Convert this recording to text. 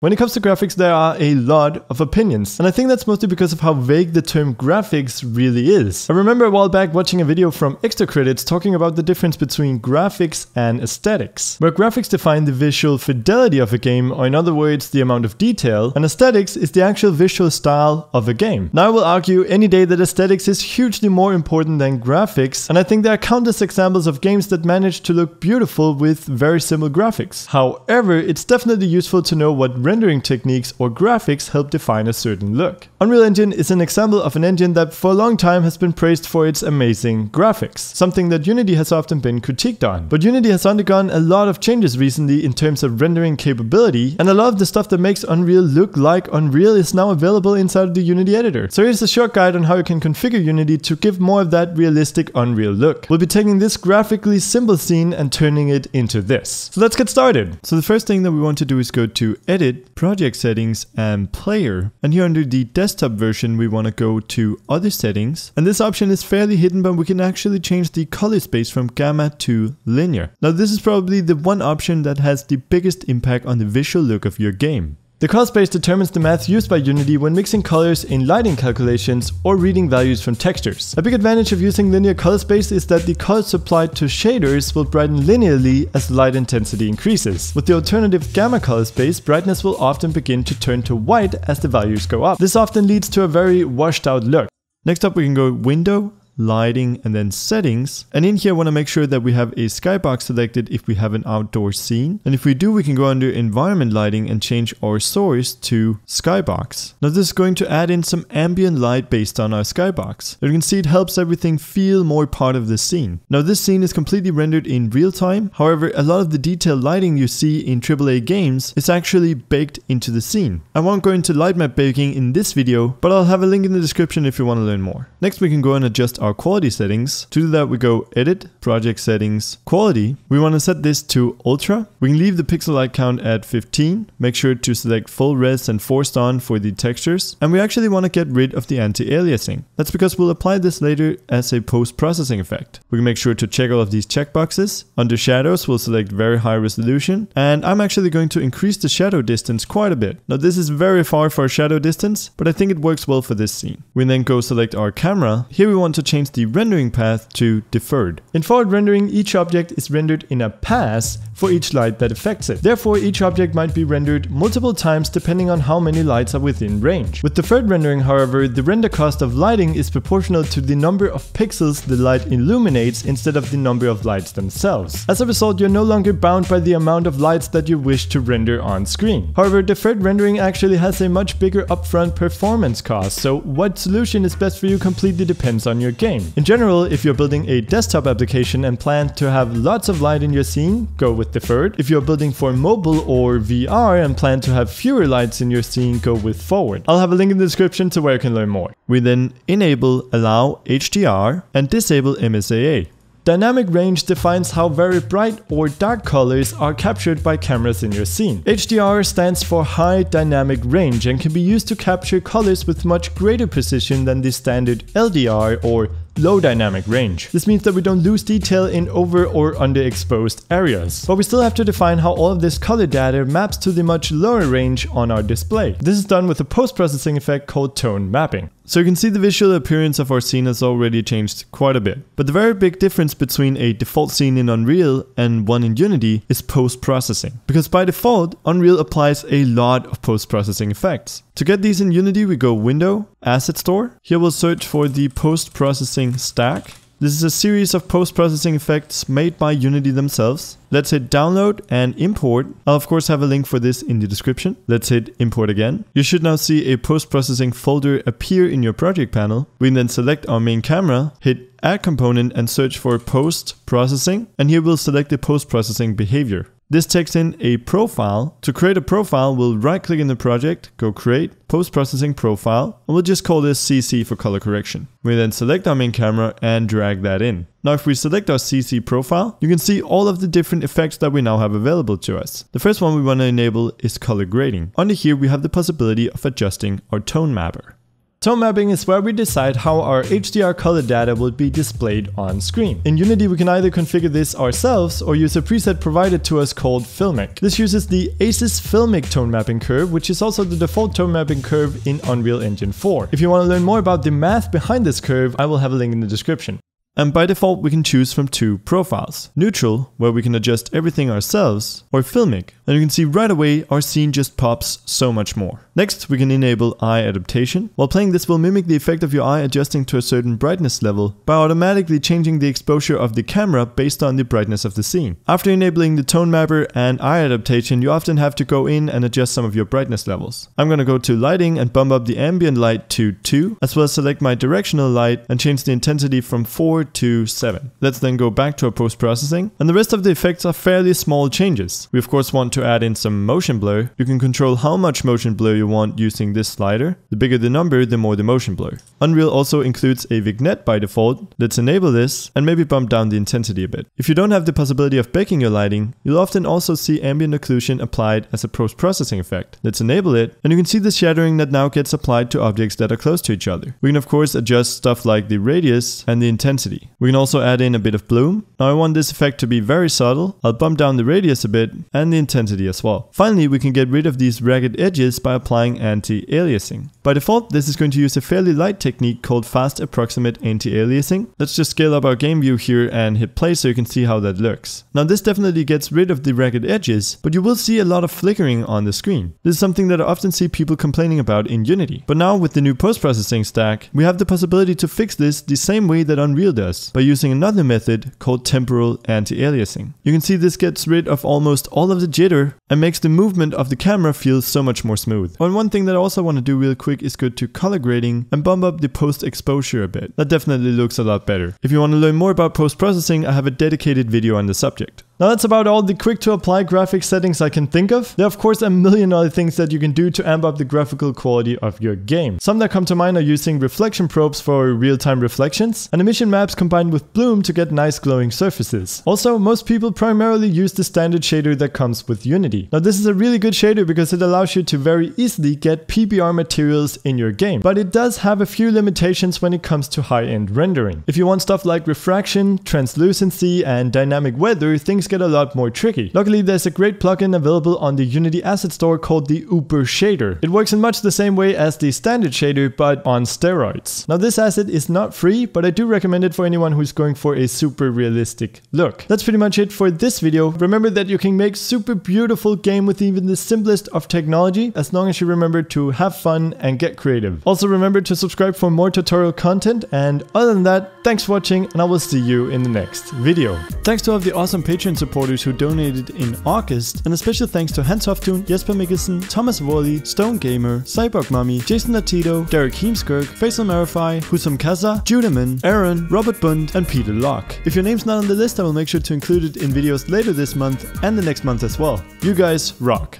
When it comes to graphics, there are a lot of opinions, and I think that's mostly because of how vague the term graphics really is. I remember a while back watching a video from Extra Credits talking about the difference between graphics and aesthetics, where graphics define the visual fidelity of a game, or in other words, the amount of detail, and aesthetics is the actual visual style of a game. Now I will argue any day that aesthetics is hugely more important than graphics, and I think there are countless examples of games that manage to look beautiful with very simple graphics. However, it's definitely useful to know what rendering techniques or graphics help define a certain look. Unreal Engine is an example of an engine that for a long time has been praised for its amazing graphics, something that Unity has often been critiqued on. But Unity has undergone a lot of changes recently in terms of rendering capability, and a lot of the stuff that makes Unreal look like Unreal is now available inside of the Unity editor. So here's a short guide on how you can configure Unity to give more of that realistic Unreal look. We'll be taking this graphically simple scene and turning it into this. So let's get started. So the first thing that we want to do is go to Edit, project settings and player. And here under the desktop version, we want to go to other settings. And this option is fairly hidden, but we can actually change the color space from gamma to linear. Now this is probably the one option that has the biggest impact on the visual look of your game. The color space determines the math used by Unity when mixing colors in lighting calculations or reading values from textures. A big advantage of using linear color space is that the colors supplied to shaders will brighten linearly as light intensity increases. With the alternative gamma color space, brightness will often begin to turn to white as the values go up. This often leads to a very washed out look. Next up we can go Window, lighting, and then settings. And in here, I want to make sure that we have a skybox selected if we have an outdoor scene. And if we do, we can go under environment lighting and change our source to skybox. Now this is going to add in some ambient light based on our skybox. You can see it helps everything feel more part of the scene. Now this scene is completely rendered in real time. However, a lot of the detailed lighting you see in AAA games is actually baked into the scene. I won't go into light map baking in this video, but I'll have a link in the description if you want to learn more. Next, we can go and adjust our quality settings. To do that, we go Edit, Project Settings, Quality. We want to set this to Ultra. We can leave the pixel light count at 15. Make sure to select Full Res and Forced On for the textures. And we actually want to get rid of the anti-aliasing. That's because we'll apply this later as a post-processing effect. We can make sure to check all of these checkboxes. Under Shadows, we'll select Very High Resolution. And I'm actually going to increase the shadow distance quite a bit. Now this is very far for shadow distance, but I think it works well for this scene. We then go select our camera. Here we want to change change the rendering path to deferred. In forward rendering, each object is rendered in a pass for each light that affects it. Therefore, each object might be rendered multiple times depending on how many lights are within range. With deferred rendering, however, the render cost of lighting is proportional to the number of pixels the light illuminates instead of the number of lights themselves. As a result, you're no longer bound by the amount of lights that you wish to render on screen. However, deferred rendering actually has a much bigger upfront performance cost, so what solution is best for you completely depends on your game game. In general, if you're building a desktop application and plan to have lots of light in your scene, go with deferred. If you're building for mobile or VR and plan to have fewer lights in your scene, go with forward. I'll have a link in the description to where you can learn more. We then enable allow HDR and disable MSAA. Dynamic range defines how very bright or dark colors are captured by cameras in your scene. HDR stands for high dynamic range and can be used to capture colors with much greater precision than the standard LDR or low dynamic range. This means that we don't lose detail in over or underexposed areas. But we still have to define how all of this color data maps to the much lower range on our display. This is done with a post-processing effect called tone mapping. So you can see the visual appearance of our scene has already changed quite a bit. But the very big difference between a default scene in Unreal and one in Unity is post-processing. Because by default, Unreal applies a lot of post-processing effects. To get these in Unity, we go Window, Asset Store. Here we'll search for the post-processing stack. This is a series of post-processing effects made by Unity themselves. Let's hit download and import. I'll of course have a link for this in the description. Let's hit import again. You should now see a post-processing folder appear in your project panel. We then select our main camera, hit add component and search for post-processing. And here we'll select the post-processing behavior. This takes in a profile. To create a profile, we'll right click in the project, go create, post-processing profile, and we'll just call this CC for color correction. We then select our main camera and drag that in. Now if we select our CC profile, you can see all of the different effects that we now have available to us. The first one we want to enable is color grading. Under here we have the possibility of adjusting our tone mapper. Tone mapping is where we decide how our HDR color data will be displayed on screen. In Unity we can either configure this ourselves or use a preset provided to us called Filmic. This uses the ACES Filmic tone mapping curve, which is also the default tone mapping curve in Unreal Engine 4. If you want to learn more about the math behind this curve, I will have a link in the description. And by default, we can choose from two profiles. Neutral, where we can adjust everything ourselves, or Filmic, and you can see right away our scene just pops so much more. Next, we can enable eye adaptation. While playing this will mimic the effect of your eye adjusting to a certain brightness level by automatically changing the exposure of the camera based on the brightness of the scene. After enabling the tone mapper and eye adaptation, you often have to go in and adjust some of your brightness levels. I'm gonna go to lighting and bump up the ambient light to 2, as well as select my directional light and change the intensity from 4 to 7. Let's then go back to our post-processing, and the rest of the effects are fairly small changes. We of course want to add in some motion blur. You can control how much motion blur you want using this slider. The bigger the number, the more the motion blur. Unreal also includes a vignette by default. Let's enable this and maybe bump down the intensity a bit. If you don't have the possibility of baking your lighting, you'll often also see ambient occlusion applied as a post-processing effect. Let's enable it, and you can see the shadowing that now gets applied to objects that are close to each other. We can of course adjust stuff like the radius and the intensity. We can also add in a bit of bloom. Now I want this effect to be very subtle. I'll bump down the radius a bit and the intensity as well. Finally, we can get rid of these ragged edges by applying anti-aliasing. By default, this is going to use a fairly light technique called fast approximate anti-aliasing. Let's just scale up our game view here and hit play so you can see how that looks. Now this definitely gets rid of the ragged edges, but you will see a lot of flickering on the screen. This is something that I often see people complaining about in Unity. But now with the new post-processing stack, we have the possibility to fix this the same way that Unreal does, by using another method called temporal anti-aliasing. You can see this gets rid of almost all of the jitter and makes the movement of the camera feel so much more smooth. And one thing that I also want to do real quick is go to color grading and bump up the post exposure a bit. That definitely looks a lot better. If you want to learn more about post processing, I have a dedicated video on the subject. Now that's about all the quick to apply graphics settings I can think of. There are of course a million other things that you can do to amp up the graphical quality of your game. Some that come to mind are using reflection probes for real-time reflections and emission maps combined with bloom to get nice glowing surfaces. Also, most people primarily use the standard shader that comes with Unity. Now this is a really good shader because it allows you to very easily get PBR materials in your game, but it does have a few limitations when it comes to high-end rendering. If you want stuff like refraction, translucency and dynamic weather, things things get a lot more tricky. Luckily, there's a great plugin available on the Unity Asset Store called the Uber Shader. It works in much the same way as the standard shader, but on steroids. Now this asset is not free, but I do recommend it for anyone who's going for a super realistic look. That's pretty much it for this video. Remember that you can make super beautiful game with even the simplest of technology, as long as you remember to have fun and get creative. Also remember to subscribe for more tutorial content, and other than that, thanks for watching, and I will see you in the next video. Thanks to all of the awesome Patreon supporters who donated in August, and a special thanks to Hans Hoftun, Jesper Mikkelsen, Thomas Worley, Stone Gamer, Cyborg Mummy, Jason Latito, Derek Heemskirk, Faisal Marify, Husam Kaza, Judaman, Aaron, Robert Bund, and Peter Locke. If your name's not on the list, I will make sure to include it in videos later this month and the next month as well. You guys rock!